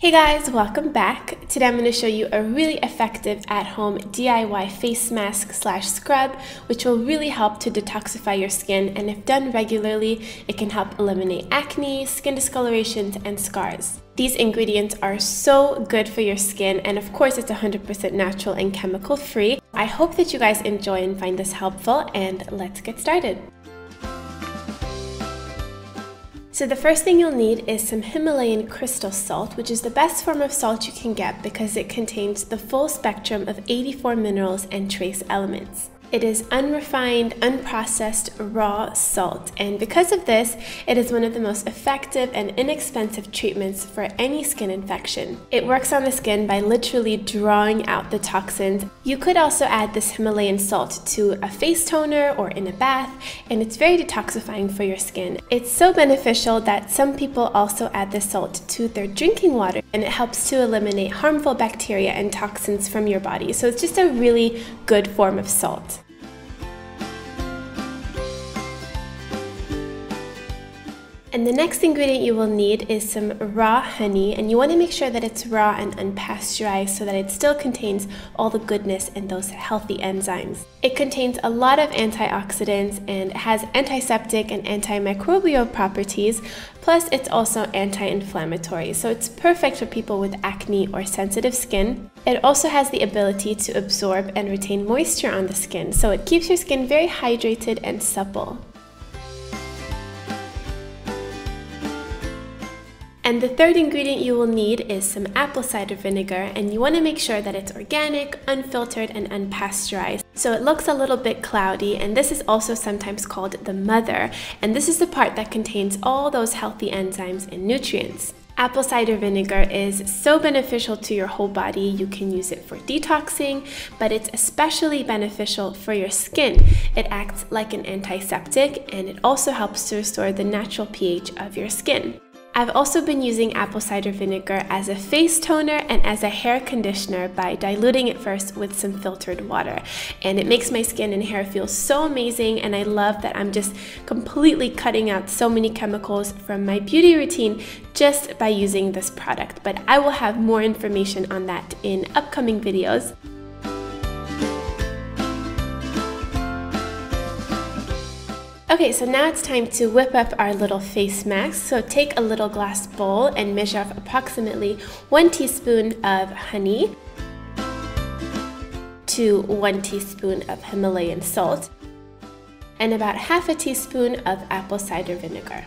Hey guys, welcome back. Today I'm going to show you a really effective at-home DIY face mask slash scrub, which will really help to detoxify your skin and if done regularly, it can help eliminate acne, skin discolorations, and scars. These ingredients are so good for your skin and of course it's 100% natural and chemical free. I hope that you guys enjoy and find this helpful and let's get started. So the first thing you'll need is some Himalayan crystal salt, which is the best form of salt you can get because it contains the full spectrum of 84 minerals and trace elements. It is unrefined, unprocessed, raw salt, and because of this, it is one of the most effective and inexpensive treatments for any skin infection. It works on the skin by literally drawing out the toxins. You could also add this Himalayan salt to a face toner or in a bath, and it's very detoxifying for your skin. It's so beneficial that some people also add this salt to their drinking water, and it helps to eliminate harmful bacteria and toxins from your body. So it's just a really good form of salt. And the next ingredient you will need is some raw honey, and you want to make sure that it's raw and unpasteurized so that it still contains all the goodness and those healthy enzymes. It contains a lot of antioxidants and has antiseptic and antimicrobial properties, plus it's also anti-inflammatory, so it's perfect for people with acne or sensitive skin. It also has the ability to absorb and retain moisture on the skin, so it keeps your skin very hydrated and supple. And the third ingredient you will need is some apple cider vinegar and you want to make sure that it's organic, unfiltered, and unpasteurized. So it looks a little bit cloudy and this is also sometimes called the mother and this is the part that contains all those healthy enzymes and nutrients. Apple cider vinegar is so beneficial to your whole body. You can use it for detoxing, but it's especially beneficial for your skin. It acts like an antiseptic and it also helps to restore the natural pH of your skin. I've also been using apple cider vinegar as a face toner and as a hair conditioner by diluting it first with some filtered water. And it makes my skin and hair feel so amazing and I love that I'm just completely cutting out so many chemicals from my beauty routine just by using this product. But I will have more information on that in upcoming videos. Okay, so now it's time to whip up our little face mask. So take a little glass bowl and measure off approximately one teaspoon of honey to one teaspoon of Himalayan salt and about half a teaspoon of apple cider vinegar.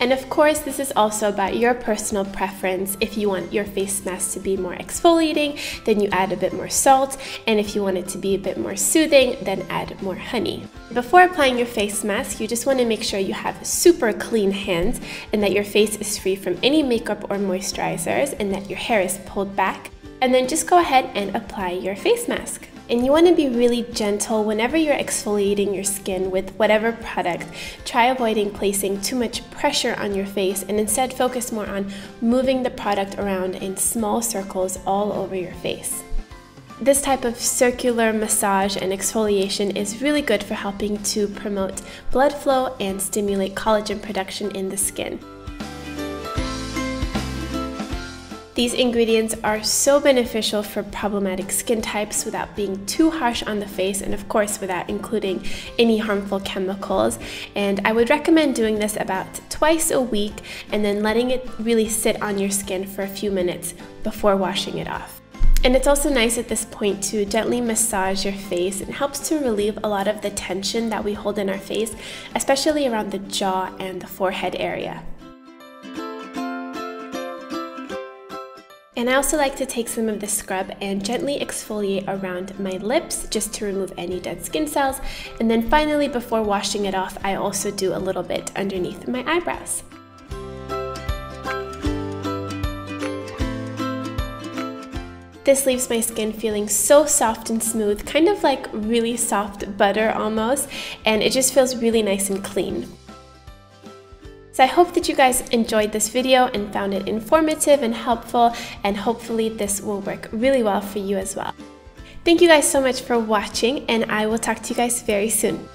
And of course, this is also about your personal preference. If you want your face mask to be more exfoliating, then you add a bit more salt. And if you want it to be a bit more soothing, then add more honey. Before applying your face mask, you just want to make sure you have super clean hands and that your face is free from any makeup or moisturizers and that your hair is pulled back. And then just go ahead and apply your face mask. And you want to be really gentle whenever you're exfoliating your skin with whatever product. Try avoiding placing too much pressure on your face and instead focus more on moving the product around in small circles all over your face. This type of circular massage and exfoliation is really good for helping to promote blood flow and stimulate collagen production in the skin. These ingredients are so beneficial for problematic skin types without being too harsh on the face and of course without including any harmful chemicals. And I would recommend doing this about twice a week and then letting it really sit on your skin for a few minutes before washing it off. And it's also nice at this point to gently massage your face. It helps to relieve a lot of the tension that we hold in our face, especially around the jaw and the forehead area. And I also like to take some of the scrub and gently exfoliate around my lips just to remove any dead skin cells. And then finally, before washing it off, I also do a little bit underneath my eyebrows. This leaves my skin feeling so soft and smooth, kind of like really soft butter almost, and it just feels really nice and clean. So I hope that you guys enjoyed this video and found it informative and helpful and hopefully this will work really well for you as well. Thank you guys so much for watching and I will talk to you guys very soon.